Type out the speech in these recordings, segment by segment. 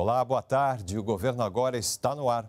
Olá, boa tarde. O governo agora está no ar.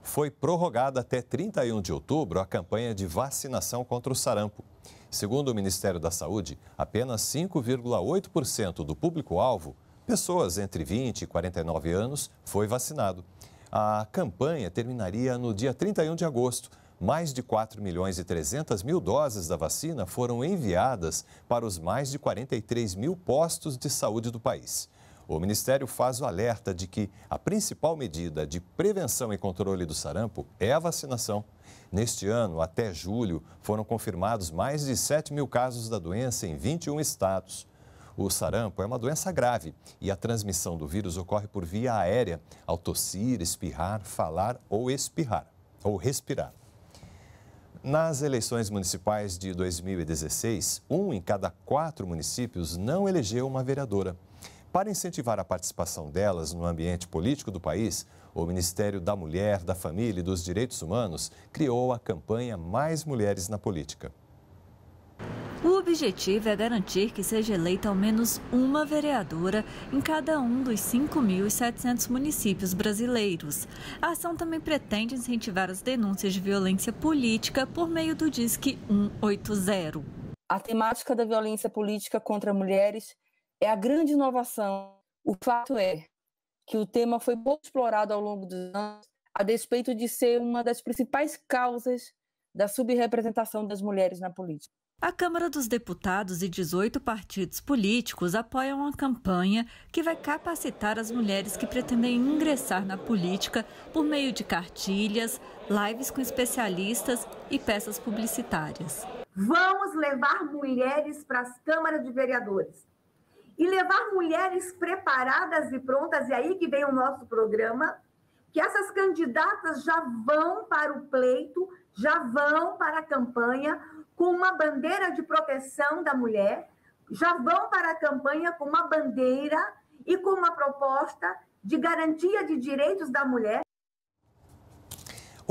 Foi prorrogada até 31 de outubro a campanha de vacinação contra o sarampo. Segundo o Ministério da Saúde, apenas 5,8% do público-alvo, pessoas entre 20 e 49 anos, foi vacinado. A campanha terminaria no dia 31 de agosto. Mais de 4 milhões e 300 mil doses da vacina foram enviadas para os mais de 43 mil postos de saúde do país. O Ministério faz o alerta de que a principal medida de prevenção e controle do sarampo é a vacinação. Neste ano, até julho, foram confirmados mais de 7 mil casos da doença em 21 estados. O sarampo é uma doença grave e a transmissão do vírus ocorre por via aérea, ao tossir, espirrar, falar ou espirrar, ou respirar. Nas eleições municipais de 2016, um em cada quatro municípios não elegeu uma vereadora. Para incentivar a participação delas no ambiente político do país, o Ministério da Mulher, da Família e dos Direitos Humanos criou a campanha Mais Mulheres na Política. O objetivo é garantir que seja eleita ao menos uma vereadora em cada um dos 5.700 municípios brasileiros. A ação também pretende incentivar as denúncias de violência política por meio do Disque 180. A temática da violência política contra mulheres é a grande inovação. O fato é que o tema foi pouco explorado ao longo dos anos, a despeito de ser uma das principais causas da subrepresentação das mulheres na política. A Câmara dos Deputados e 18 partidos políticos apoiam a campanha que vai capacitar as mulheres que pretendem ingressar na política por meio de cartilhas, lives com especialistas e peças publicitárias. Vamos levar mulheres para as câmaras de vereadores e levar mulheres preparadas e prontas, e aí que vem o nosso programa, que essas candidatas já vão para o pleito, já vão para a campanha com uma bandeira de proteção da mulher, já vão para a campanha com uma bandeira e com uma proposta de garantia de direitos da mulher.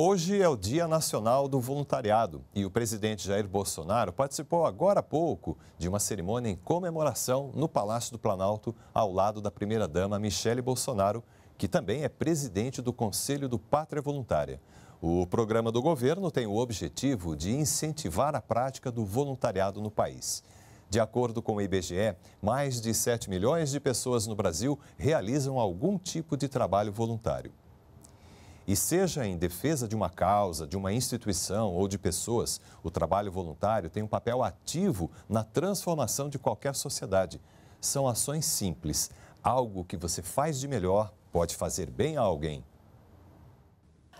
Hoje é o Dia Nacional do Voluntariado e o presidente Jair Bolsonaro participou agora há pouco de uma cerimônia em comemoração no Palácio do Planalto, ao lado da primeira-dama Michele Bolsonaro, que também é presidente do Conselho do Pátria Voluntária. O programa do governo tem o objetivo de incentivar a prática do voluntariado no país. De acordo com o IBGE, mais de 7 milhões de pessoas no Brasil realizam algum tipo de trabalho voluntário. E seja em defesa de uma causa, de uma instituição ou de pessoas, o trabalho voluntário tem um papel ativo na transformação de qualquer sociedade. São ações simples, algo que você faz de melhor pode fazer bem a alguém.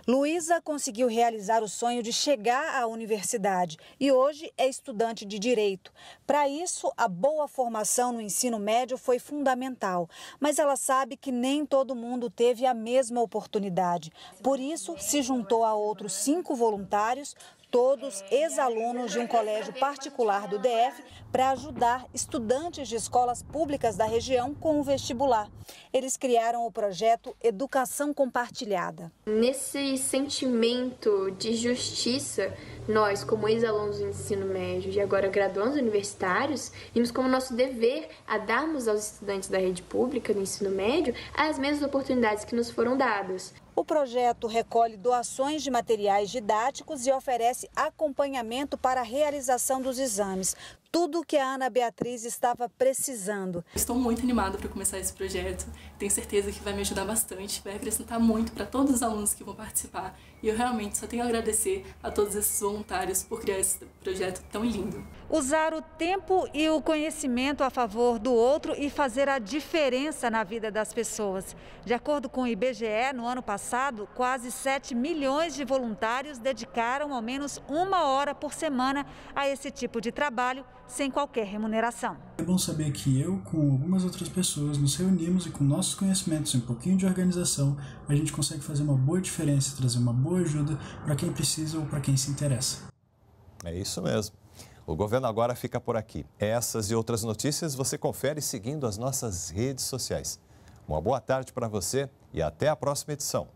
Luísa conseguiu realizar o sonho de chegar à universidade e hoje é estudante de direito. Para isso, a boa formação no ensino médio foi fundamental, mas ela sabe que nem todo mundo teve a mesma oportunidade. Por isso, se juntou a outros cinco voluntários todos ex-alunos de um colégio particular do DF, para ajudar estudantes de escolas públicas da região com o vestibular. Eles criaram o projeto Educação Compartilhada. Nesse sentimento de justiça, nós, como ex-alunos do ensino médio e agora graduandos universitários, vimos como nosso dever a darmos aos estudantes da rede pública do ensino médio as mesmas oportunidades que nos foram dadas. O projeto recolhe doações de materiais didáticos e oferece acompanhamento para a realização dos exames. Tudo o que a Ana Beatriz estava precisando. Estou muito animada para começar esse projeto. Tenho certeza que vai me ajudar bastante, vai acrescentar muito para todos os alunos que vão participar. E eu realmente só tenho a agradecer a todos esses voluntários por criar esse projeto tão lindo. Usar o tempo e o conhecimento a favor do outro e fazer a diferença na vida das pessoas. De acordo com o IBGE, no ano passado, quase 7 milhões de voluntários dedicaram ao menos uma hora por semana a esse tipo de trabalho sem qualquer remuneração. É bom saber que eu, com algumas outras pessoas, nos reunimos e com nossos conhecimentos e um pouquinho de organização, a gente consegue fazer uma boa diferença, trazer uma boa ajuda para quem precisa ou para quem se interessa. É isso mesmo. O governo agora fica por aqui. Essas e outras notícias você confere seguindo as nossas redes sociais. Uma boa tarde para você e até a próxima edição.